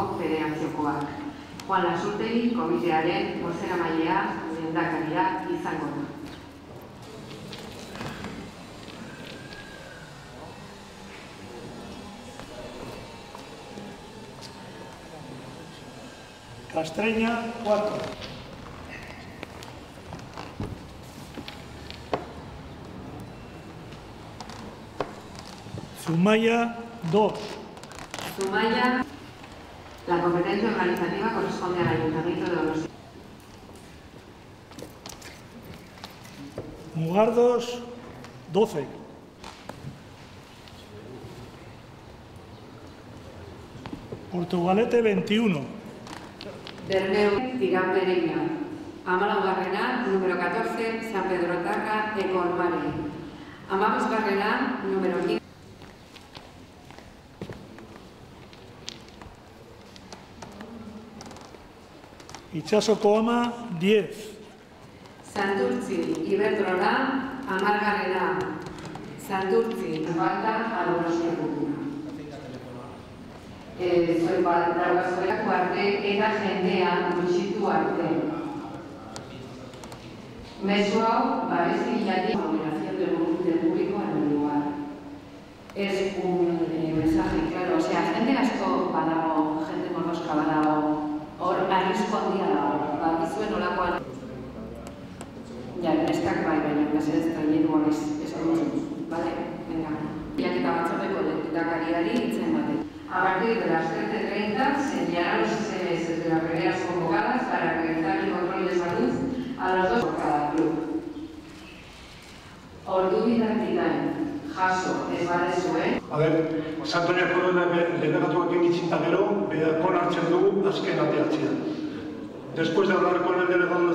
federaziokoak. Juan Lasurtegi komitearen bozeramailea lehendakaria izango da. Castreña, 4. Zumaya, 2. Zumaya, la competencia organizativa corresponde al Ayuntamiento de Donostia. Mugardos, 12. Portugalete, 21. Bermeu, Tirán Pereira. Amalaugarrena, número 14, San Pedro Tarra, Ecolmare. Amabosgarrena, número 15. Itxaso koama, 10. Santurtzi, Iberdrola, amargarrera. Santurtzi, Balda, Adonosia eh, zuen eta jendea arte. Babesi del público arrisko handia dago, bakizuen olakoan. Ja, neskak bai, baina, mesedez traineruan ez, ez dut, vale? Venga. Iak eta batzordeko lehendakariari itzen batek. A partir de las 13.30 se enviarán los SMS de las reuniones convocadas para realizar el control de salud a los dos por cada club. Ordu bitartitan jaso ez badezue, A ber, Santonia Korona delegatuak egitzen eta gero, beharkon hartzen dugu azken ateatzea. Después de hablar con el delegado